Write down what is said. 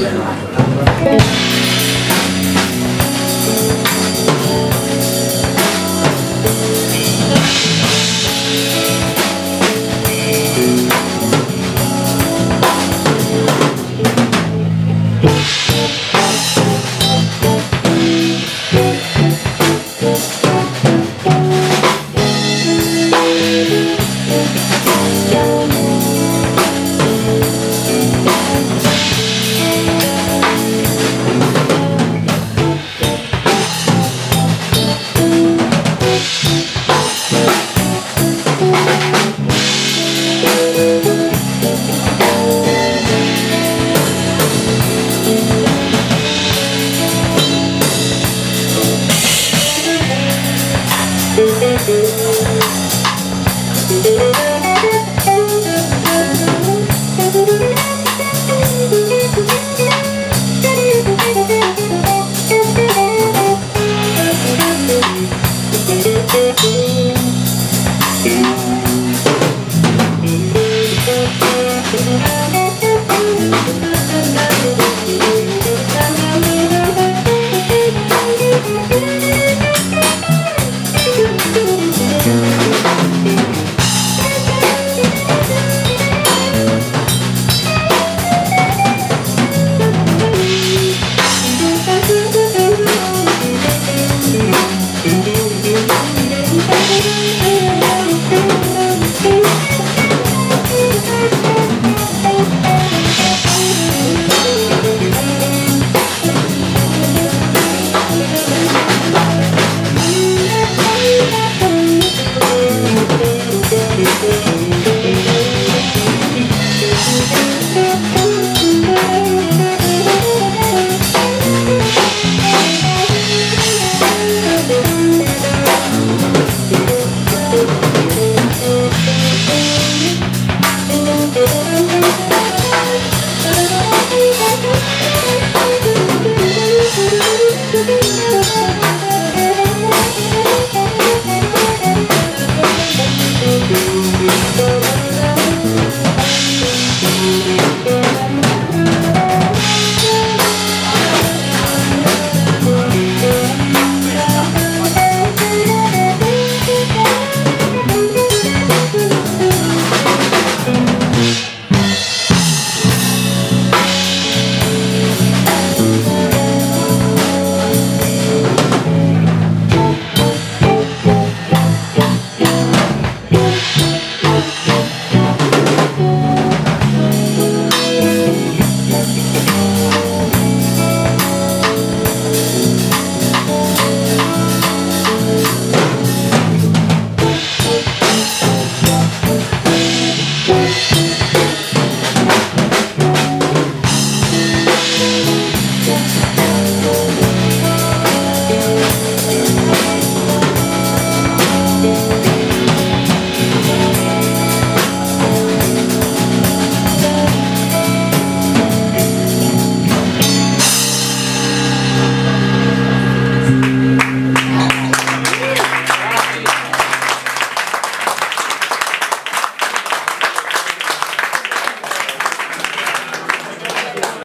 頑張れ。